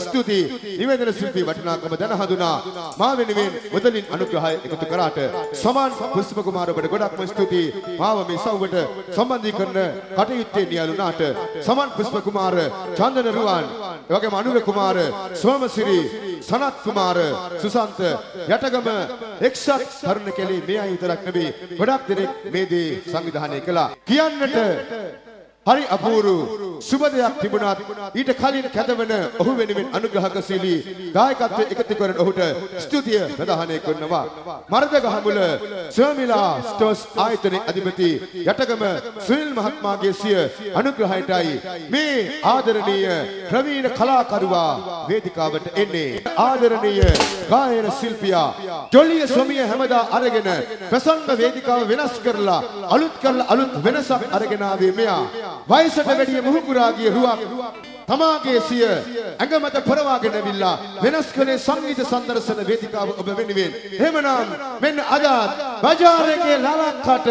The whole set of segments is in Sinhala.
ස්තුතියි නිවේදන ශිල්පී වටිනාකම දැන හඳුනා මා වෙනුවෙන් මුදලින් අනුග්‍රහය එකතු කරාට සමාන් පුෂ්ප කුමාර ඔබට ගොඩක්ම ස්තුතියි මාව මේ සව්වට සම්බන්ධීකරණ කටයුත්තේ නියලුණාට සමාන් පුෂ්ප කුමාර චන්දන රුවන් එවැගේම අනුර කුමාර සෝමසිරි සනත් කුමාර සුසන්ත යටගම එක්සත් තරුණ කෙලේ මේ අය විතරක් නෙවෙයි ගොඩක් දෙනෙක් මේ දේ සංවිධානය කළා කියන්නට හරි අපූරු සුබ දෙයක් තිබුණත් ඊට කලින් කැදවන ඔහු වෙනුවෙන් අනුග්‍රහකශීලී ගායකත්වයේ එකතු කරන ඔහුට ස්තුතිය ප්‍රදානය කරනවා. මර්ධගහමුල ස්වමිලා ස්ටෝස් ආයතනයේ අධිපති යටගම සුනිල් මහත්මයාගේ සිය අනුග්‍රහයටයි මේ ආදරණීය ප්‍රවීණ කලාකරුවා වේදිකාවට එන්නේ. ආදරණීය ගායන ශිල්පියා ජොලිය සොමිය හැමදා අරගෙන ප්‍රසංග වේදිකාව වෙනස් කරලා අලුත් කරලා අලුත් වෙනසක් අරගෙන ආවේ මෙයා. වයසට වැඩිය මුහුකුරා ගිය රුවක්. තමාගේ සිය ඇඟ මත පරවාගෙන ඇවිල්ලා වෙනස් කළේ සංගීත සම්දර්ශන වේදිකාව ඔබ වෙනුවෙන්. එහෙමනම් මෙන්න අද බජාරයේ ලලක්කට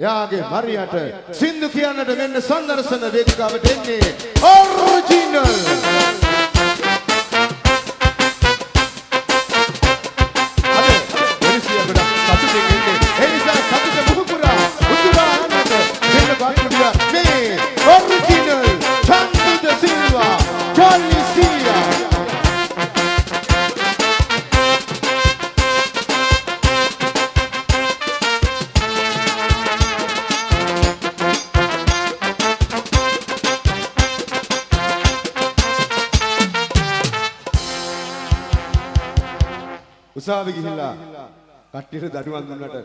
යාගේ මරියට සින්දු කියන්නට මෙන්න සම්දර්ශන වේදිකාවට එන්නේ ඔරිජිනල් කට්ටියට දඩුවම් දුන්නට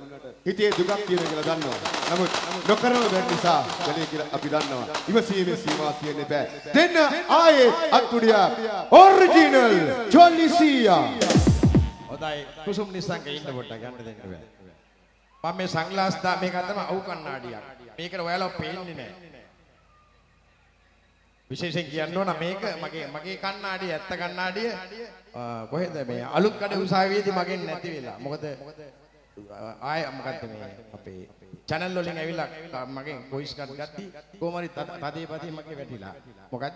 හිතේ දුකක් තියෙන කියලා දන්නවා. නමුත් නොකරන බැරි නිසා ගලේ කියලා අපි දන්නවා. ඉවසීමේ සීමා තියෙන්න බෑ. දෙන්න ආයේ අත්ුඩියා ඔරිජිනල් ජොලිසියා. හොඳයි කුසුම් නිසංක ඉන්න පොඩ්ඩක් යන්න දෙන්න බෑ. මම මේ සංග්ලාස් දා මේක තමයි අවු කණ්ණාඩියක්. මේකට ඔයාලා පේන්නේ නැහැ. විශේෂයෙන් කියන්න ඕන මේක මගේ මගේ කණ්ණාඩිය ඇත්ත කණ්ණාඩිය අ, කොහෙද මේ අලුත් කඩ උසාවියේදී මගෙන් නැති වෙලා. මොකද ආය මොකද්ද මේ අපේ channel වලින් ඇවිල්ලා මගෙන් voice cut ගත්ති කොහොම හරි තදේ පදේ මගේ වැටිලා. මොකද්ද?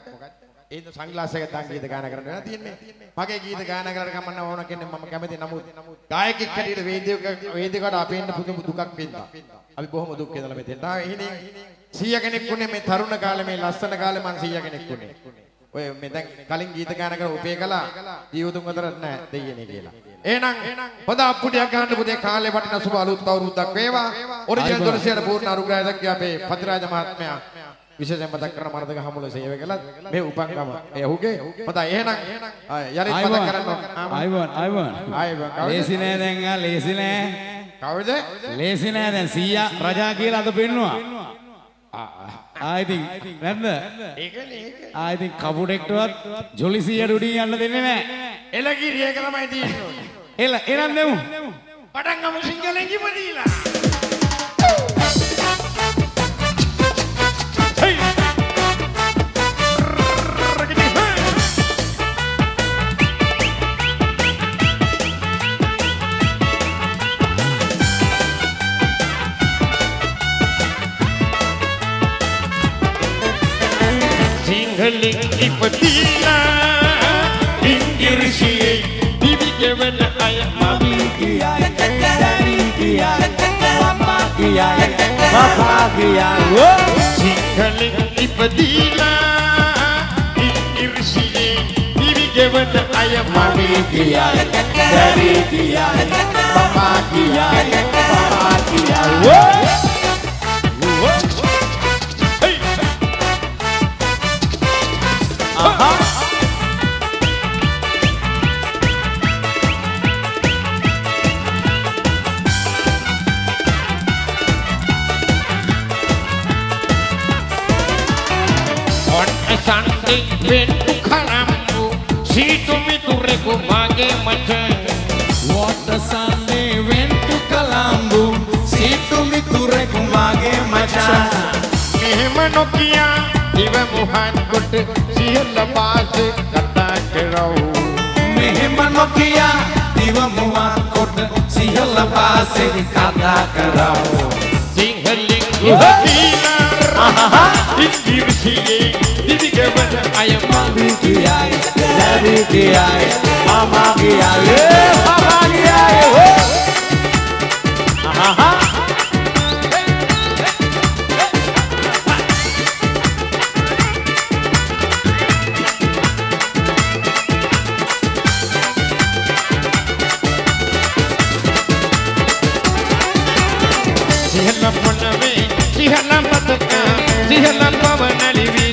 ඒද සංග්ලාස් එක දාන් ගීත ගාන කරන්න වෙලා තියෙන්නේ. මගේ ගීත ගාන කරන්න කමන්න ඕන කෙනෙක් මම කැමති නමුත් ගායකෙක් හැටියට වේදික වේදිකාවට අපේන්න පුදුම දුකක් වෙන්නා. අපි බොහොම දුක් විඳලා මෙතෙන්ට ආවේ. එහෙනම් 100 කෙනෙක් උනේ මේ තරුණ කාලේ මේ ලස්සන කාලේ මං 100 කෙනෙක් උනේ. ඔය මේ දැන් කලින් ගීත ගාන කර උපේ කළා ජීවතුන් අතර නෑ දෙයියනේ කියලා. එහෙනම් හොඳ අප්පුඩියක් ගන්න පුතේ කාලේ වටින සුබ අලුත් අවුරුද්දක් වේවා. ඔරිජිනල් දොරසියට පූර්ණ අනුග්‍රහය දක්වා අපේ පතිරාජ මහත්මයා විශේෂයෙන් මතක් කරන මරදක හමුල සේවය කළත් මේ උපංගම ඔහුගේ? හොඳයි එහෙනම් යරිත් මතක් කරන්න අයිවන් අයිවන්. කවුද? ලේසි නෑ දැන් ආ ලේසි නෑ. කවුද? ලේසි නෑ දැන්. සීයා රජා කියලා අද පෙන්නවා. ආයිතින් නැද්ද? ඒකනේ ඒක. ආයිතින් කපුටෙක්ටවත් ජොලි සීයට උඩින් යන්න දෙන්නේ නෑ. එලගිරි ඒක තමයි තියෙන්නේ. එල එනන් දෙමු පටන් ගමු සිංහලෙන් කිපදීලා. සිංහලෙන් ඉපදීලා ඉංග්‍රීසියෙන් දිවි ගෙවන අය මවි සිංහලෙන් ඉපදීලා ඉංග්‍රීසියෙන් දිවි ගෙවන අය මවි ඔන්න cantik bin kalamku Si tumi tureku bagi macam What a sunny wind to kalambu Si tumi tureku bagi macam मेहमानों किया दिव मुहान कुट सियर लबास कटा कराओ मेहमानों किया दिव मुहान कुट सियर लबास कटा कराओ सिंहलिंग दीना इस जीव Singh German, I am from BTI, the BTI, Mama Gia, yeah, Mama Gia, oh. Aha. -ha. Sihalan pavana, sihalan pavana, sihalan pavana, sihalan pavana,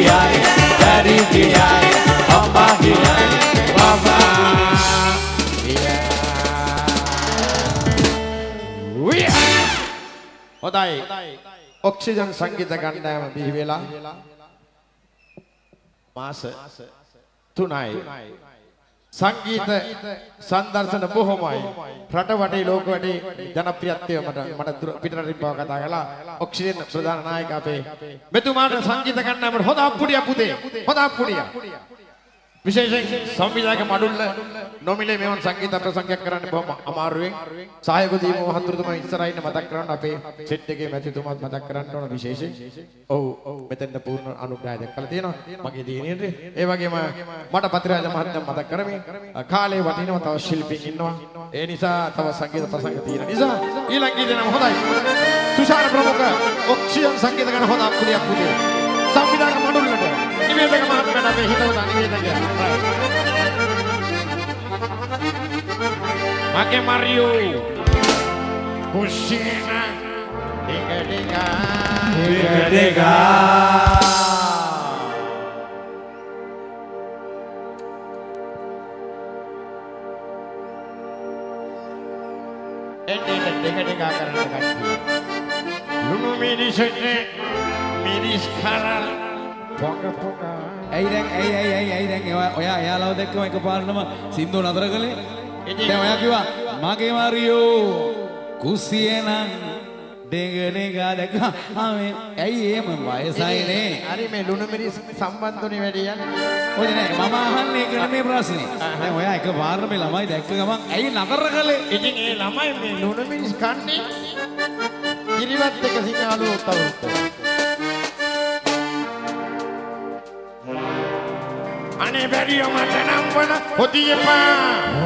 mami කියයි daddy කියයි papa කියයි මම හොඳයි. ඔක්සිජන් සංගීත කණ්ඩායම බිහි වෙලා මාස 3යි සංගීත සංදර්ශන බොහොමයි. රට වටේ ලෝක වටේ ජනප්‍රියත්වය මට මට දුර- පිටරටින් බව කතා කළා. ඔක්සිජන් ප්‍රධාන නායක අපේ මෙතුමාට සංගීත කණ්ඩායමට හොඳ අප්පුඩියක් පුතේ හොඳ අප්පුඩියක්. විශේෂයෙන් සංවිධායක මඩුල්ල නොමිලේ මෙවන් සංගීත ප්‍රසංගයක් කරන්න බොහොම අමාරුවෙන් සහයෝග දීම මහතුරුතුමා ඉස්සරහින් මතක් කරන්න අපේ සෙට් එකේ මැතිතුමාත් මතක් කරන්න ඕන විශේෂයෙන්. ඔව් මෙතෙන්ද පූර්ණ අනුග්‍රහය දක්වලා තියෙනවා මගේ දිනියට. ඒ වගේම මට පතිරාජ මහත්මයා මතක් කරමින් කාලේ වටිනවා තව ශිල්පීන් ඉන්නවා. ඒ නිසා තව සංගීත ප්‍රසංග තියෙන නිසා ඊළඟ ගීතේ නම් හොඳයි. තුෂාර ප්‍රමුඛ ඔක්සියන් සංගීත ගණ හොඳ අප්පුඩියක් පුතේ. සංවිධායක මඩුල්ලට නිවේදක මහත්මයාට අපේ හිතවතා නිවේදකයා. මගේ මරියෝ කුෂිනා ඩිග ඩිග එන්නේ ඩෙක ඩෙක කරන්න කට්ටිය. ලුණු මිරිසට මිරිස් කරල් පොක පොක ඇයි දැන් ඇයි ඇයි ඇයි ඇයි දැන් ඔයා ඔයා එයාලව දැක්කම එකපාරටම සින්දුව නතර කළේ? දැන් ඔයා කිව්වා මගේ මරියෝ කුසියනම් ඩෙග ඩෙග දැක්ක. ආ මේ ඇයි එහෙම වයසයිනේ හරි මේ ලුණු මිරිස් සම්බන්ධුනේ වැඩි යන්නේ. ඔය නෑ මම අහන්නේ ඒක නෙමෙයි ප්‍රශ්නේ. දැන් ඔයා එකපාරට මේ ළමයි දැක්ක ගමන් ඇයි නතර කළේ? ඉතින් ඒ ළමයි මේ ලුණු මිරිස් කන්නේ කිරිවත් එක සිංහලු උත්තවුත්. අනේ බැරිය මට නම් වන හොදි එපා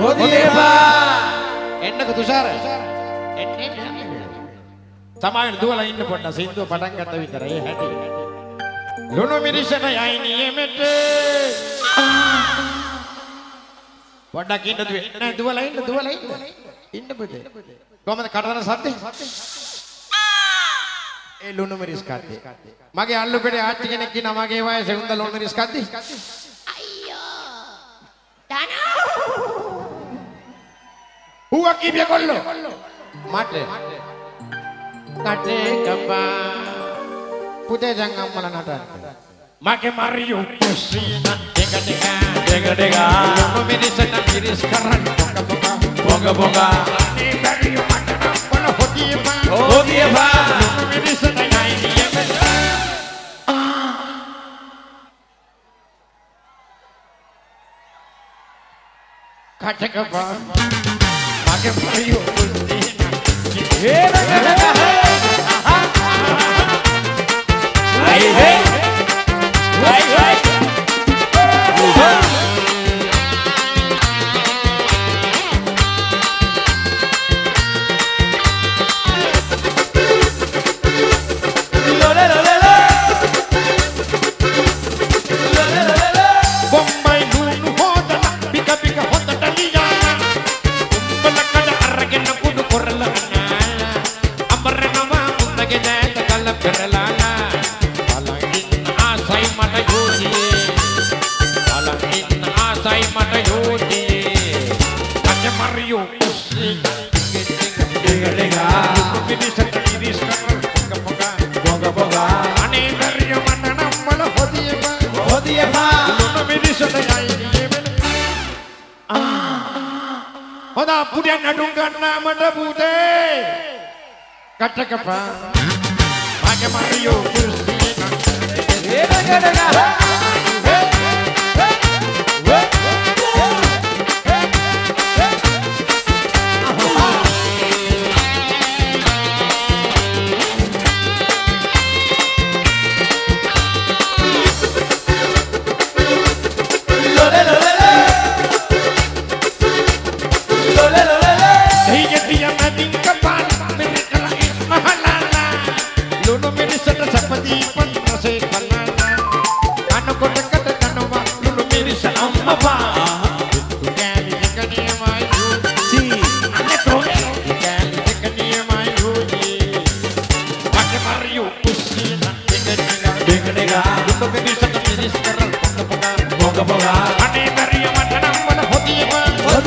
හොදි එපා එන්නක තුෂාර. එන්නේ. සමාවෙන් දුවලා ඉන්න පොඩ්ඩක් සින්දුව පටන් ගත්ත විතර ඒ හැටි. ලුණු මිරිසට යයි නියමෙට පොඩ්ඩක් ඉන්න දුවේ. නෑ දුවලා ඉන්න දුවලා ඉන්න. ඉන්න පුතේ. කොහමද කටහන සද්දේ? ඒ ලුණු මිරිස් කද්දේ. මගේ අල්ලුපෙටේ ආච්චි කෙනෙක් ඉන්නා මගේ වයසේ උන්ද ලුණු මිරිස් කද්දේ. හුවක් කීපිය කොල්ලෝ මට කටේ කපා පුතේ දැන් අම්මලා නටන්න. මගේ මරියෝ කුෂිනා ඩිග ඩිග ඩෙග ඩෙග ලුණු මිරිසට මිරිස් කරල් පොක පොක පොඟ පොඟ අනේ බැරිය මට නම් වන හොදි එපා හොදි එපා ලුණු මිරිසට යයි නියමෙට කටකපා මගේ මරියෝ කුෂිනා පුඩිය නඩු ගන්නා මට පුතේ කටකපා මගේ මරියෝ කුස්සියේ Iya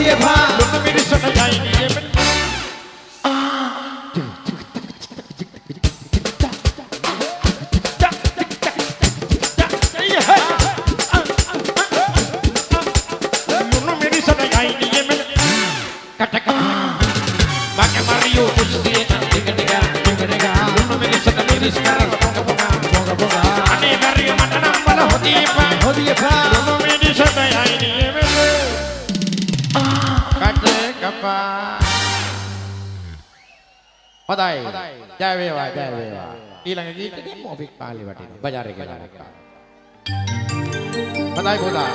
के भाई ජය වේවා ජය වේවා ඊළඟ ගීතේ මොබික් පාලි වටිනවා බජාරේ කියලා හොඳයි පොදා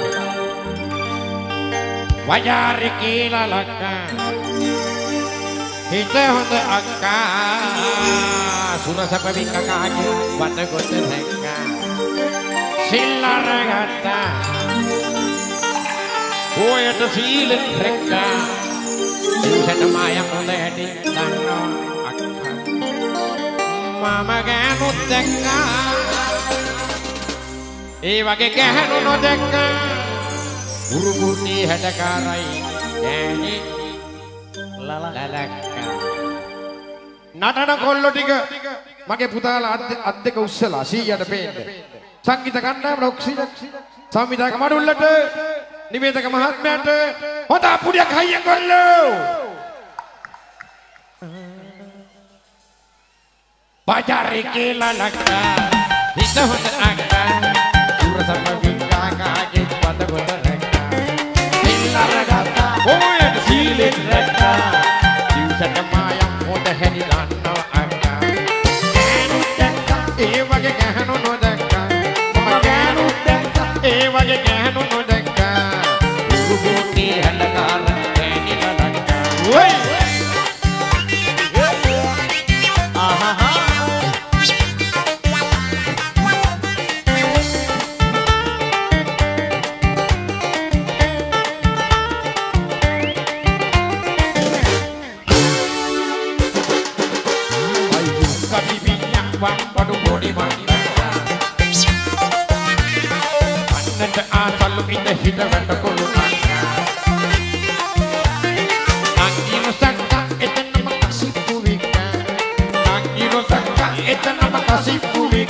වජාරේ කියලා ලක්කා හිත හොඳ අක්කා සුරසප විකකාගේ වත කොට නැක්කා සිල්ලර ගත්තා ඔයට සීල රැක්කා සිල්සට මාය හොඳ හැටි දන්නවා අක්කා මම ගෑනුත් දැක්කා ඒ වගේ ගැහැණු නොදැක්කා. උරුමුටි හැඩකාරයි ගෑණි ලලක්කා නටන කොල්ලෝ ටික මගේ පුතාලා අත් අත් දෙක උස්සලා 100ට පේන්න. සංගීත කණ්ඩායම රොක්සි සංවිධායක මඩුල්ලට නිවේදක මහත්මයාට. හොඳ පුඩියක් හයියෙන් කොල්ලෝ බජාරේ කියලා ලක්කා හිත හොඳ අක්කා සුර සම්පවිකා කාගේ පද කොට රැක්කා ඉල්ලර ගත්තා ඔයද සීලෙන් රැක්කා දිවසට මායම් හොඳ හැදි දන්නව අක්කා ගෑනු දැක්කා ඒ වගේ ගැහණු නොදැක්කා මම ගෑනු දැක්කා ඒ වගේ ගැහණු නොදැක්කා උරුබෝටි හැලකාර ගෑණි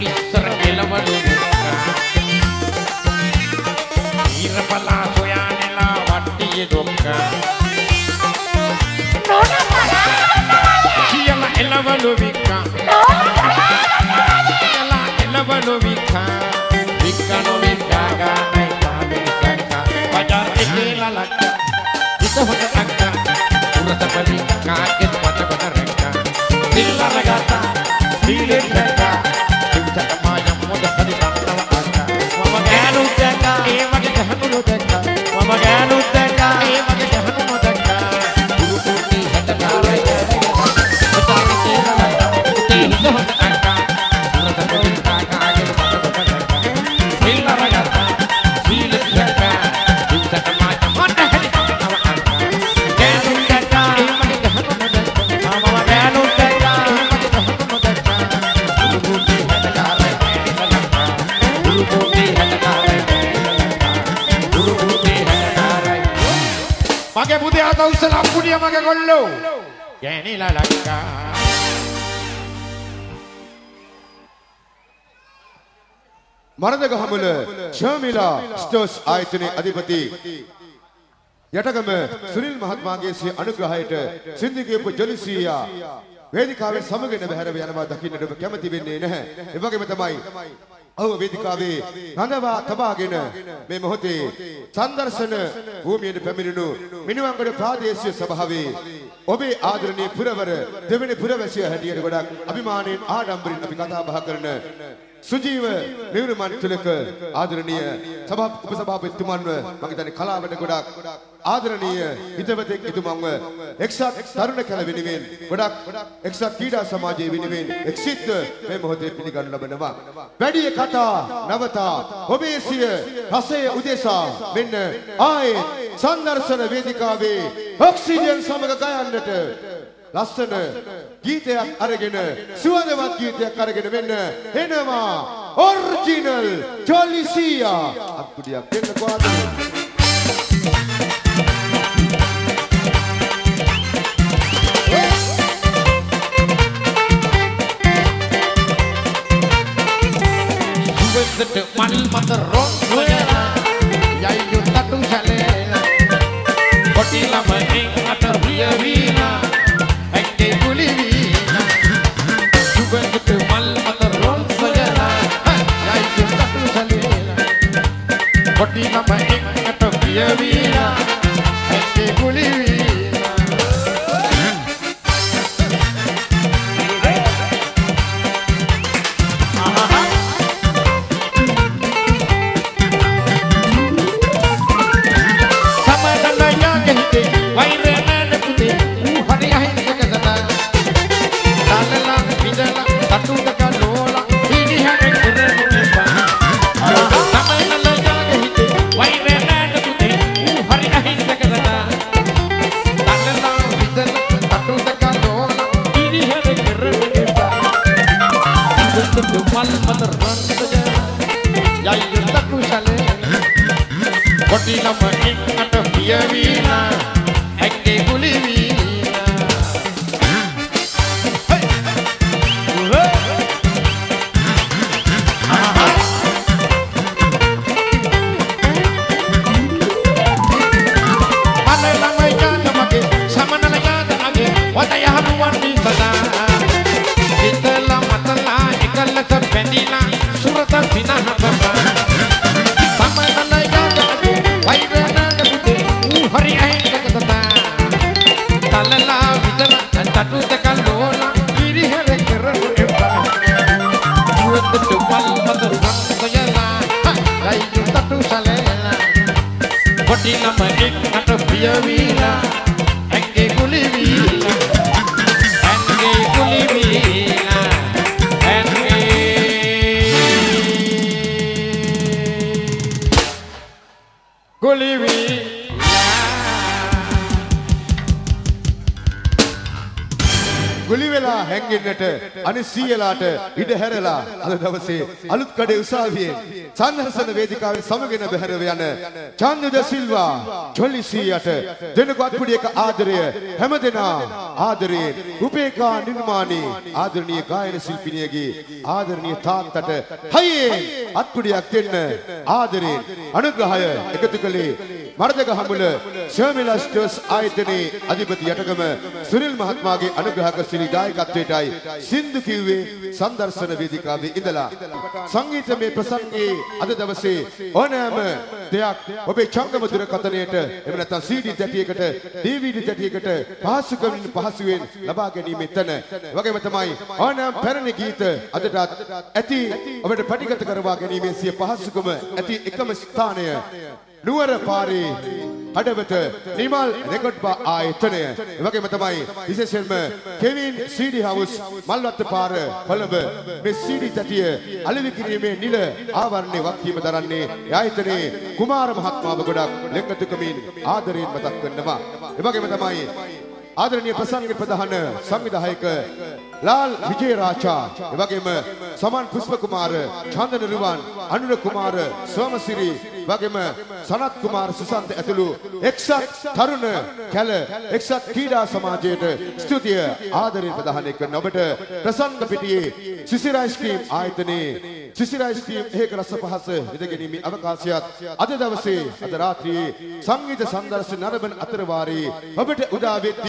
ನುಡಿ ಸರಗೆಲವರು ಈರಪಲ ಸೊಯಾನೆಲ ವಟ್ಟಿಗೆ ದೊಕ್ಕ ಎಲ್ಲ ಎಲ್ಲವನು ವಿಕ್ಕ ಎಲ್ಲ ಎಲ್ಲವನು ವಿಕ್ಕ ವಿಕ್ಕನು ವಿಕ್ಕಾಗ ಬಜಾರ್ ಕೇಳ ಲಕ್ಕ ಇತ ಹೊಸ ತಕ್ಕ ಪುರತ ಬಲಿ ಕಾಗೆ ಪದ ಪದ ರಕ್ಕ ಇಲ್ಲ ರಗಾತ ನೀರೇ ರಕ್ಕ අම්පුඩිය මගේ කොල්ලෝ ගෑනිලා ලක්කා මරදක හමුල ශර්මිලා ස්ටෝස් ආයතනයේ අධිපති. යටගම සුනිල් මහත්මයාගේ සිය අනුග්‍රහයට සින්දු කියපු ජොලිසියා වේදිකාවේ සමගින බහැරව යනවා දකින්නට කැමති වෙන්නේ නැහැ. ඒ වගේම තමයි ඔව් වේදිකාවේ නඳවා තබාගෙන මේ මොහොතේ සම්දර්ශන භූමියට පැමිණුණු මිනුවන්ගොඩ ප්‍රාදේශීය සභාවේ ඔබේ ආදරණීය පුරවර දෙවෙනි පුරවැසිය හැටියට ගොඩක් අභිමාණයෙන් ආඩම්බරින් අපි කතා බහ කරන සුජීව නිර්මාණ තුලක ආදරණීය සභා උපසභාපතිතුමන්ව මම හිතන්නේ කලාවට ගොඩක් ආදරණීය හිතවතෙක් එතුමන්ව එක්සත් තරුණ කැල වෙනුවෙන් ගොඩක් එක්සත් ක්‍රීඩා සමාජයේ වෙනුවෙන් එක්සිත් මේ මොහොතේ පිළිගනු ලබනවා. වැඩි කතා නවතා ඔබේ සිය රසය උදෙසා මෙන්න ආයේ සම්දර්ශන වේදිකාවේ ඔක්සිජන් සමග ගයන්නට ලස්සන ගීතයක් අරගෙන සුවඳවත් ගීතයක් අරගෙන මෙන්න එනවා ඔරිජිනල් ජොලිසියා අත්පුඩියක් දෙන්න කොහොමද? සුවඳට මල් මත රොන් සොයලා Why වෙලා හැංගෙන්නට අනිසීයලාට ඉඩ හැරලා අද දවසේ අලුත් කඩේ උසාවියේ සංදර්ශන වේදිකාවෙන් සමගෙන බැහැරව යන චන්දුද සිල්වා ජොලිසියට දෙනක අත්පුඩියක ආදරය හැමදෙනා ආදරයෙන් රූපේකා නිර්මාණී ආදරණීය ගායන ශිල්පිනියගේ ආදරණීය තාත්තට හයියෙන් අත්පුඩියක් දෙන්න ආදරයෙන් අනුග්‍රහය එකතු කළේ මර්ධක හමුල ශර්මිලා ස්ටර්ස් ආයතනයේ අධිපති යටගම සුනිල් මහත්මයාගේ අනුග්‍රහක ශ්‍රී දායකත්වයටයි සින්දු කිව්වේ සංදර්ශන වේදිකාවේ ඉඳලා සංගීතමය ප්‍රසංගයේ අද දවසේ ඕනෑම දෙයක් ඔබේ චංගම දුරකථනයට එහෙම නැත්නම් CD තැටියකට DVD තැටියකට පහසුකමින් පහසුවෙන් ලබා ගැනීම එතන. වගේම තමයි ඕනෑම පැරණි ගීත අදටත් ඇති ඔබට පටිගත කරවා ගැනීමේ සිය පහසුකම ඇති එකම ස්ථානය නුවර පාරේ හඩවත නිමල් රෙකෝඩ් බා ආයතනය එවැගේම තමයි විශේෂයෙන්ම කෙවින් CD හවුස් මල්වත්ත පාර කොළඹ මේ CD තැටිය අලෙවි කිරීමේ නිල ආවරණේ වක්කීම දරන්නේ ඒ ආයතනයේ කුමාර මහත්මාව ගොඩක් ලෙක්කතුකමින් ආදරයෙන් මතක් වෙනවා. එවැගේම තමයි ආදරණීය ප්‍රසංග ප්‍රධාන සංවිධායක ලාල් විජේරාචා එවැගේම සමන් පුෂ්ප කුමාර චන්දන රුවන් අනුර කුමාර සෝමසිරි වගේම සනත් කුමාර සුසන්ත ඇතුළු එක්සත් තරුණ කැල එක්සත් ක්‍රීඩා සමාජයට ස්තුතිය ආදරයෙන් ප්‍රදානය කරන ඔබට ප්‍රසංග පිටියේ සිසිර අයිස්ක්‍රීම් ආයතනයේ සිසිර අයිස්ක්‍රීම් හේක රස පහස විදගැනීමේ අවකාශයත් අද දවසේ අද රාත්‍රියේ සංගීත සංදර්ශන නරඹන අතර වාරයේ ඔබට උදා වෙද්දී